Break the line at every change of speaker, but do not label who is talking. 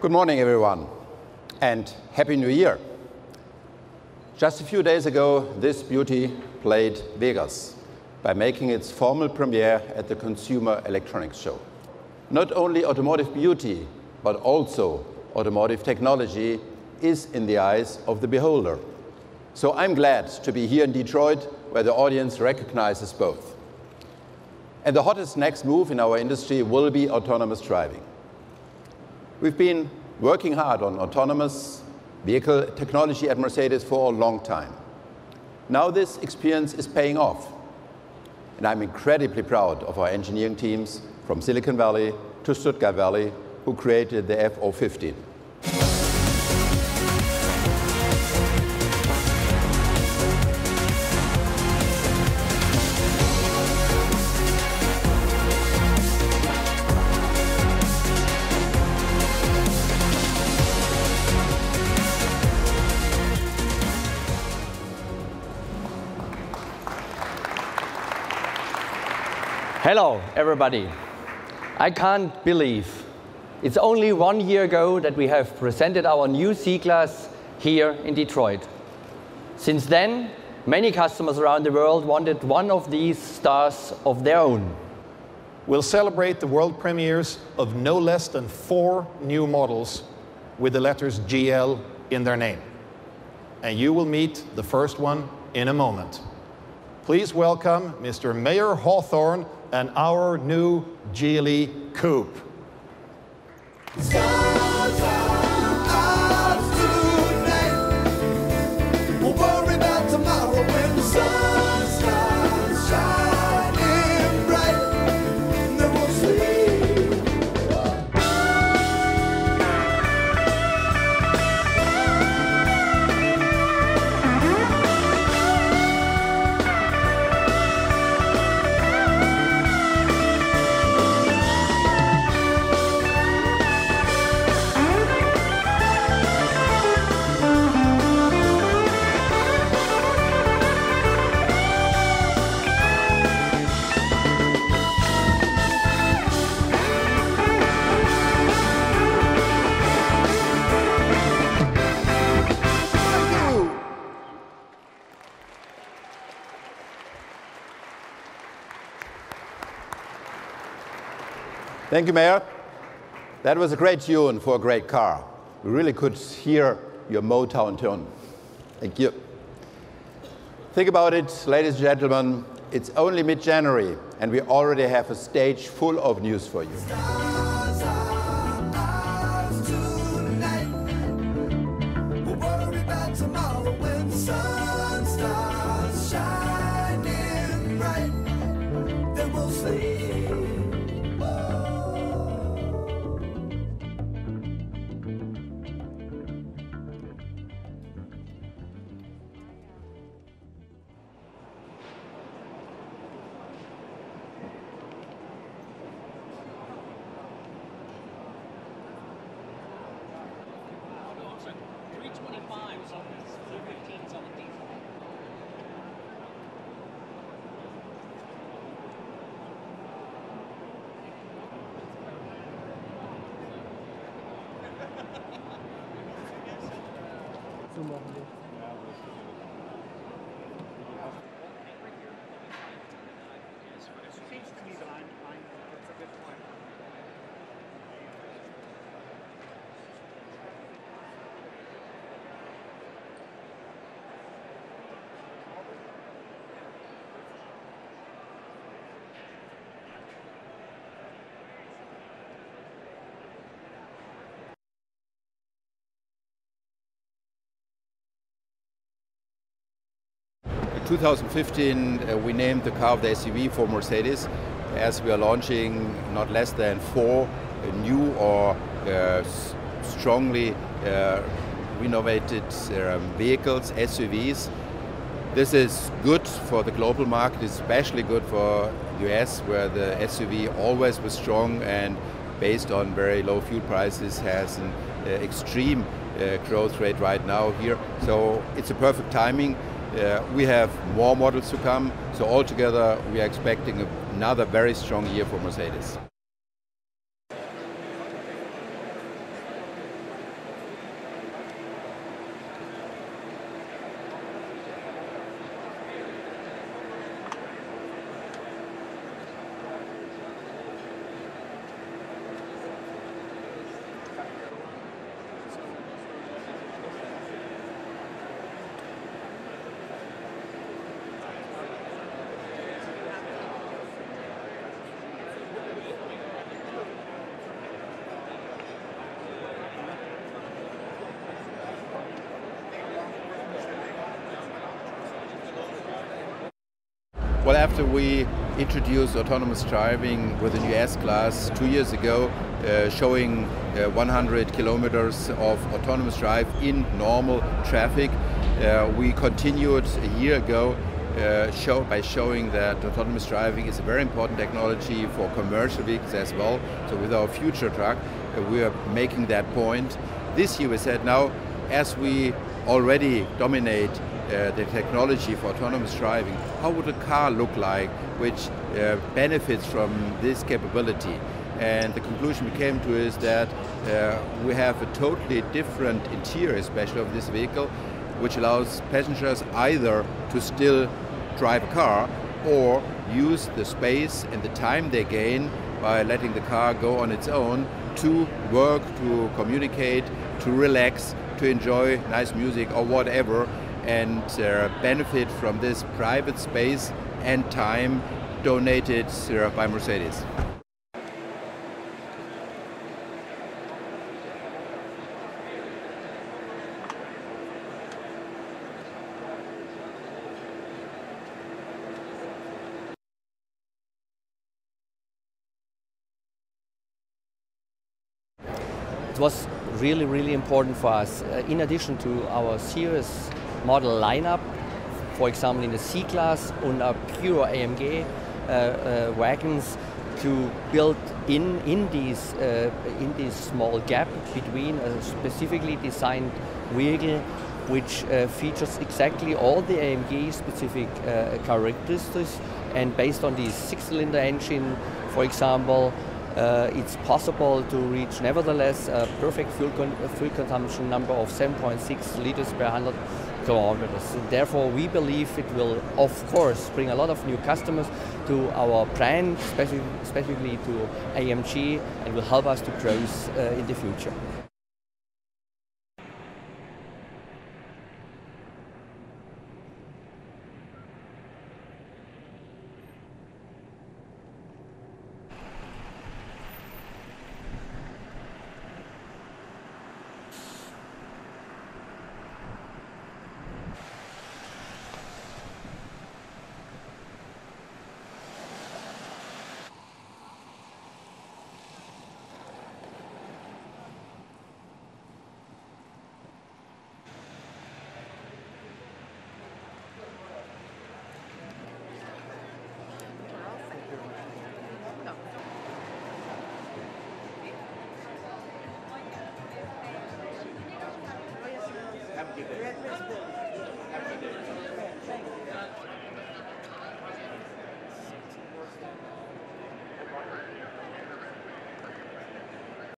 Good morning, everyone, and Happy New Year. Just a few days ago, this beauty played Vegas by making its formal premiere at the Consumer Electronics Show. Not only automotive beauty, but also automotive technology is in the eyes of the beholder. So I'm glad to be here in Detroit, where the audience recognizes both. And the hottest next move in our industry will be autonomous driving. We've been working hard on autonomous vehicle technology at Mercedes for a long time. Now this experience is paying off. And I'm incredibly proud of our engineering teams from Silicon Valley to Stuttgart Valley who created the F015.
Hello, everybody. I can't believe it's only one year ago that we have presented our new C-Class here in Detroit. Since then, many customers around the world wanted one of these stars of their own.
We'll celebrate the world premieres of no less than four new models with the letters GL in their name. And you will meet the first one in a moment. Please welcome Mr. Mayer Hawthorne and our new GLE Coupe.
Thank you, Mayer. That was a great tune for a great car. We really could hear your Motown tune. Thank you. Think about it, ladies and gentlemen. It's only mid-January, and we already have a stage full of news for you. In 2015, uh, we named the car of the SUV for Mercedes as we are launching not less than four uh, new or uh, strongly uh, renovated um, vehicles, SUVs. This is good for the global market, especially good for US, where the SUV always was strong and based on very low fuel prices has an uh, extreme uh, growth rate right now here. So it's a perfect timing. Uh, we have more models to come, so altogether we are expecting another very strong year for Mercedes. Well, after we introduced autonomous driving with the new S-Class two years ago, uh, showing uh, 100 kilometers of autonomous drive in normal traffic, uh, we continued a year ago uh, show, by showing that autonomous driving is a very important technology for commercial vehicles as well. So with our future truck, uh, we are making that point. This year we said now, as we already dominate uh, the technology for autonomous driving, how would a car look like which uh, benefits from this capability? And the conclusion we came to is that uh, we have a totally different interior, especially of this vehicle, which allows passengers either to still drive a car or use the space and the time they gain by letting the car go on its own to work, to communicate, to relax, to enjoy nice music or whatever and uh, benefit from this private space and time donated uh, by Mercedes.
It was really, really important for us. Uh, in addition to our series model lineup, for example in the C-Class and our pure AMG uh, uh, wagons, to build in in these uh, in this small gap between a specifically designed vehicle which uh, features exactly all the AMG specific uh, characteristics and based on the six-cylinder engine, for example, uh, it's possible to reach nevertheless a perfect fuel, con fuel consumption number of 7.6 liters per 100 kilometers. Therefore, we believe it will, of course, bring a lot of new customers to our brand, specifically, specifically to AMG, and will help us to grow uh, in the future.